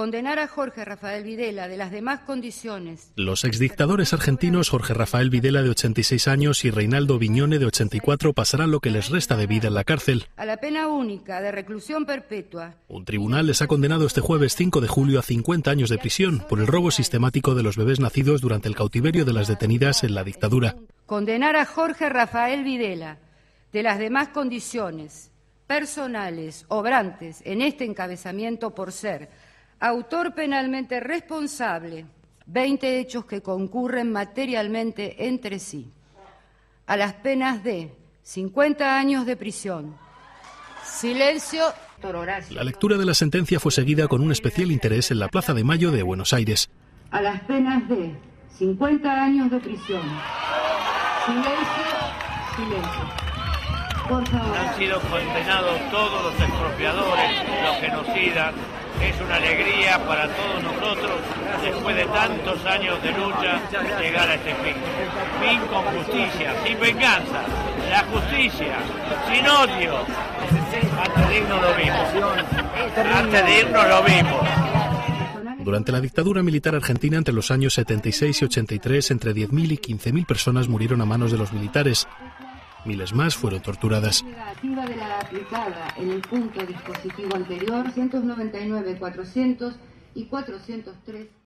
condenar a Jorge Rafael Videla de las demás condiciones. Los exdictadores argentinos Jorge Rafael Videla de 86 años y Reinaldo Viñone de 84 pasarán lo que les resta de vida en la cárcel. A la pena única de reclusión perpetua. Un tribunal les ha condenado este jueves 5 de julio a 50 años de prisión por el robo sistemático de los bebés nacidos durante el cautiverio de las detenidas en la dictadura. Condenar a Jorge Rafael Videla de las demás condiciones personales obrantes en este encabezamiento por ser autor penalmente responsable, 20 hechos que concurren materialmente entre sí, a las penas de 50 años de prisión. Silencio. La lectura de la sentencia fue seguida con un especial interés en la Plaza de Mayo de Buenos Aires. A las penas de 50 años de prisión. Silencio, silencio. Han sido condenados todos los expropiadores, los genocidas. Es una alegría para todos nosotros, después de tantos años de lucha, llegar a este fin. Fin con justicia, sin venganza. La justicia, sin odio. Antes de irnos lo vimos. Antes de irnos lo vimos. Durante la dictadura militar argentina entre los años 76 y 83, entre 10.000 y 15.000 personas murieron a manos de los militares. Miles más fueron torturadas. Negativa de la aplicada en el punto dispositivo anterior, 199, 400 y 403.